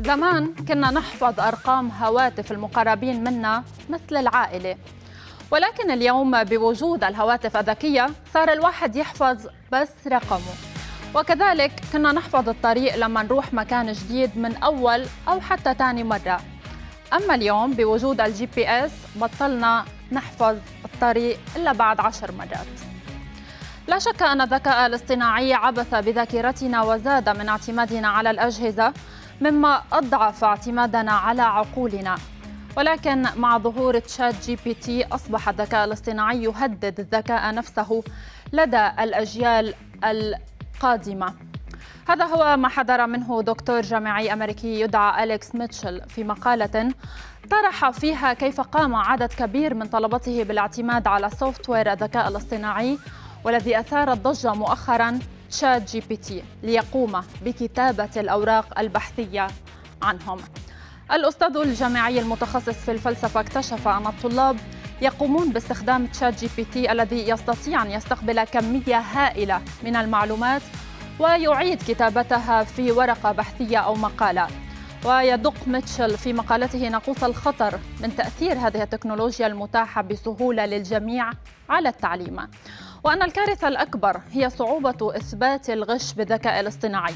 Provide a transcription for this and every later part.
زمان كنا نحفظ أرقام هواتف المقربين منا مثل العائلة. ولكن اليوم بوجود الهواتف الذكية صار الواحد يحفظ بس رقمه. وكذلك كنا نحفظ الطريق لما نروح مكان جديد من أول أو حتى تاني مرة. أما اليوم بوجود ال GPS بطلنا نحفظ الطريق إلا بعد عشر مرات. لا شك أن الذكاء الاصطناعي عبث بذاكرتنا وزاد من اعتمادنا على الأجهزة مما أضعف اعتمادنا على عقولنا. ولكن مع ظهور ChatGPT أصبح الذكاء الاصطناعي يهدد الذكاء نفسه لدى الأجيال القادمة. هذا هو ما حذر منه دكتور جامعي أمريكي يدعى أليكس ميتشل في مقالة طرح فيها كيف قام عدد كبير من طلبته بالاعتماد على software الذكاء الاصطناعي والذي أثار الضجة مؤخرا ChatGPT ليقوم بكتابة الأوراق البحثية عنهم. الأستاذ الجامعي المتخصص في الفلسفة اكتشف أن الطلاب يقومون باستخدام ChatGPT الذي يستطيع أن يستقبل كمية هائلة من المعلومات ويعيد كتابتها في ورقة بحثية أو مقالة. ويدق ميتشل في مقالته ناقوس الخطر من تأثير هذه التكنولوجيا المتاحة بسهولة للجميع على التعليم. وأن الكارثة الأكبر هي صعوبة إثبات الغش بالذكاء الاصطناعي.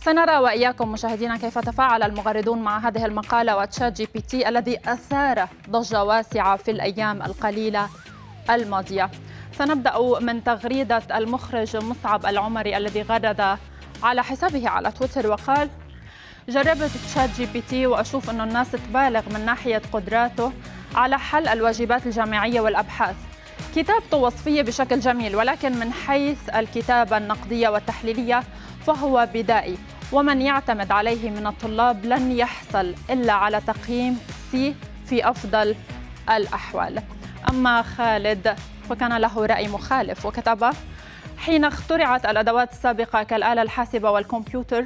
سنرى وإياكم مشاهدينا كيف تفاعل المغردون مع هذه المقالة و ChatGPT الذي أثار ضجة واسعة في الأيام القليلة الماضية. سنبدأ من تغريدة المخرج مصعب العمري الذي غرد على حسابه على تويتر وقال جربت ChatGPT وأشوف أن الناس تبالغ من ناحية قدراته على حل الواجبات الجامعية والأبحاث. كتابته وصفية بشكل جميل ولكن من حيث الكتابة النقدية والتحليلية فهو بدائي. ومن يعتمد عليه من الطلاب لن يحصل إلا على تقييم سي في أفضل الأحوال. أما خالد فكان له رأي مخالف وكتب حين اخترعت الأدوات السابقة كالآلة الحاسبة والكمبيوتر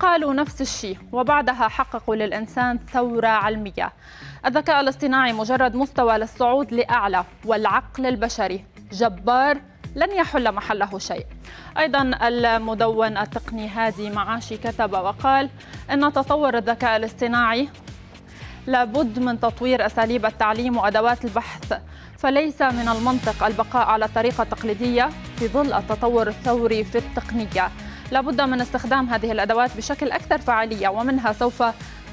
قالوا نفس الشيء وبعدها حققوا للإنسان ثورة علمية. الذكاء الاصطناعي مجرد مستوى للصعود لأعلى والعقل البشري جبار لن يحل محله شيء. أيضا المدون التقني هادي معاشي كتب وقال أن تطور الذكاء الاصطناعي لابد من تطوير أساليب التعليم وأدوات البحث فليس من المنطق البقاء على الطريقة التقليدية في ظل التطور الثوري في التقنية. لابد من استخدام هذه الأدوات بشكل أكثر فعالية ومنها سوف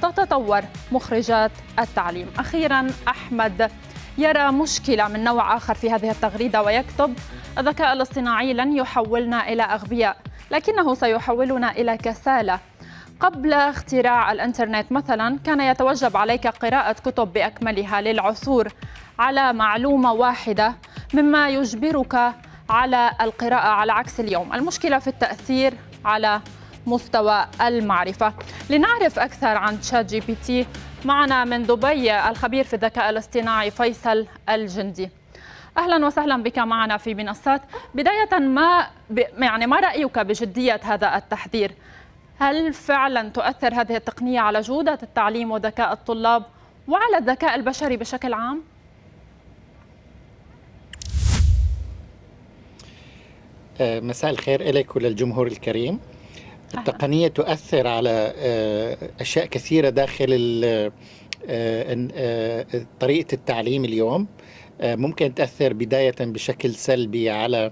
تتطور مخرجات التعليم. أخيرا أحمد يرى مشكلة من نوع آخر في هذه التغريدة ويكتب الذكاء الاصطناعي لن يحولنا إلى أغبياء لكنه سيحولنا إلى كسالى قبل اختراع الإنترنت مثلا كان يتوجب عليك قراءة كتب بأكملها للعثور على معلومة واحدة مما يجبرك على القراءة على عكس اليوم. المشكلة في التأثير على مستوى المعرفة. لنعرف أكثر عن ChatGPT معنا من دبي الخبير في الذكاء الاصطناعي فيصل الجندي. أهلا وسهلا بك معنا في منصات. بداية ما يعني ما رأيك بجدية هذا التحذير؟ هل فعلا تؤثر هذه التقنية على جودة التعليم وذكاء الطلاب وعلى الذكاء البشري بشكل عام؟ مساء الخير لك وللجمهور الكريم. التقنية تؤثر على آه، أشياء كثيرة داخل آه، طريقة التعليم اليوم. ممكن تأثر بداية بشكل سلبي على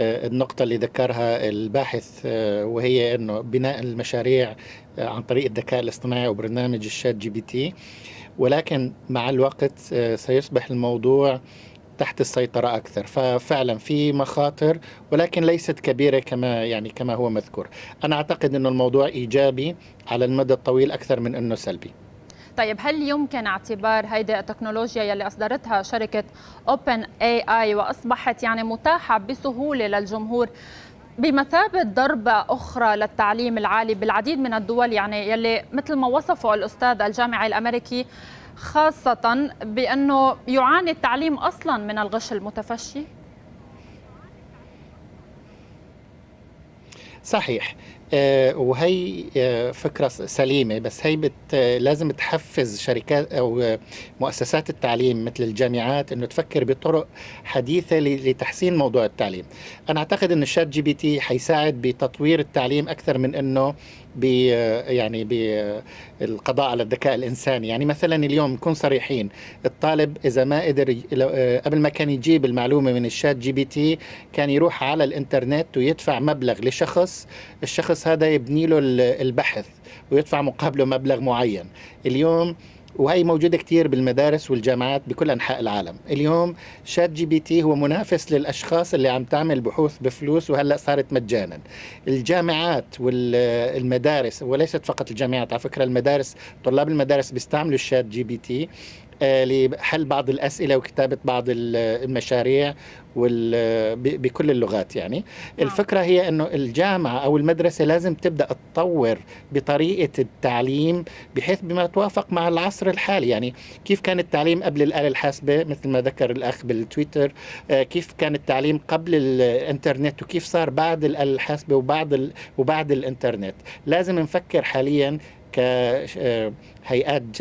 النقطة اللي ذكرها الباحث وهي أنه بناء المشاريع عن طريق الذكاء الاصطناعي وبرنامج ال ChatGPT. ولكن مع الوقت سيصبح الموضوع تحت السيطرة أكثر. ففعلا في مخاطر ولكن ليست كبيرة كما يعني كما هو مذكور. أنا أعتقد أن الموضوع إيجابي على المدى الطويل أكثر من أنه سلبي. طيب هل يمكن اعتبار هيدي التكنولوجيا يلي أصدرتها شركة OpenAI وأصبحت يعني متاحة بسهولة للجمهور بمثابة ضربة أخرى للتعليم العالي بالعديد من الدول يعني يلي مثل ما وصفه الأستاذ الجامعي الأمريكي خاصة بأنه يعاني التعليم أصلا من الغش المتفشي؟ صحيح آه، وهي آه، فكرة سليمة بس هي بت لازم تحفز شركات أو مؤسسات التعليم مثل الجامعات أنه تفكر بطرق حديثة لتحسين موضوع التعليم أنا أعتقد أن ال ChatGPT حيساعد بتطوير التعليم أكثر من أنه ب يعني بالقضاء على الذكاء الإنساني. يعني مثلا اليوم نكون صريحين الطالب إذا ما قدر قبل ما كان يجيب المعلومة من ال ChatGPT كان يروح على الإنترنت ويدفع مبلغ لشخص الشخص هذا يبني له البحث ويدفع مقابله مبلغ معين. اليوم وهي موجودة كتير بالمدارس والجامعات بكل أنحاء العالم. اليوم ChatGPT هو منافس للأشخاص اللي عم تعمل بحوث بفلوس وهلأ صارت مجانا. الجامعات والمدارس وليست فقط الجامعات على فكرة المدارس طلاب المدارس بيستعملوا ال ChatGPT لحل بعض الأسئلة وكتابة بعض المشاريع بكل اللغات يعني. نعم. الفكرة هي أنه الجامعة أو المدرسة لازم تبدأ تطور بطريقة التعليم بحيث بما توافق مع العصر الحالي. يعني كيف كان التعليم قبل الآلة الحاسبة؟ مثل ما ذكر الأخ بالتويتر آه، كيف كان التعليم قبل الإنترنت؟ وكيف صار بعد الآلة الحاسبة وبعد وبعد الإنترنت؟ لازم نفكر حاليا كهيئات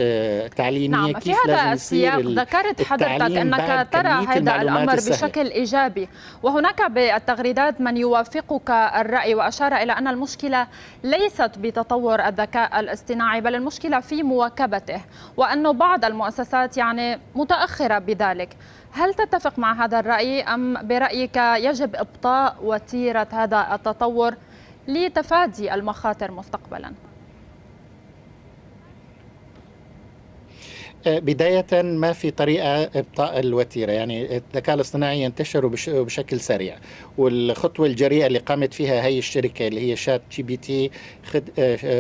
تعليمية نعم كيف في هذا السياق. ذكرت حضرتك أنك ترى هذا الأمر بشكل إيجابي. وهناك بالتغريدات من يوافقك الرأي وأشار إلى أن المشكلة ليست بتطور الذكاء الاصطناعي بل المشكلة في مواكبته وانه بعض المؤسسات يعني متأخرة بذلك. هل تتفق مع هذا الرأي أم برأيك يجب إبطاء وتيرة هذا التطور لتفادي المخاطر مستقبلا؟ بداية ما في طريقة إبطاء الوتيرة يعني الذكاء الاصطناعي ينتشر بشكل سريع. والخطوة الجريئة اللي قامت فيها هي الشركة اللي هي ChatGPT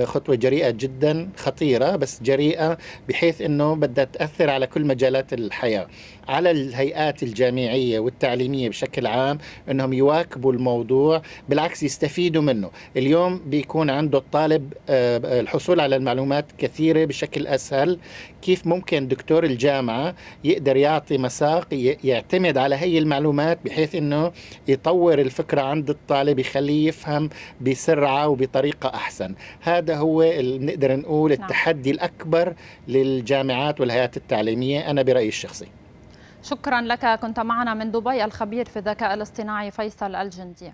خطوة جريئة جدا خطيرة بس جريئة بحيث أنه بدها تأثر على كل مجالات الحياة. على الهيئات الجامعية والتعليمية بشكل عام أنهم يواكبوا الموضوع بالعكس يستفيدوا منه. اليوم بيكون عنده الطالب آه، الحصول على المعلومات كثيرة بشكل أسهل. كيف ممكن دكتور الجامعة يقدر يعطي مساق يعتمد على هي المعلومات بحيث أنه يطور الفكرة عند الطالب يخليه يفهم بسرعة وبطريقة أحسن. هذا هو نقدر نقول نعم. التحدي الأكبر للجامعات والهيئات التعليمية. أنا برأيي الشخصي. شكرا لك. كنت معنا من دبي الخبير في الذكاء الاصطناعي فيصل الجندي.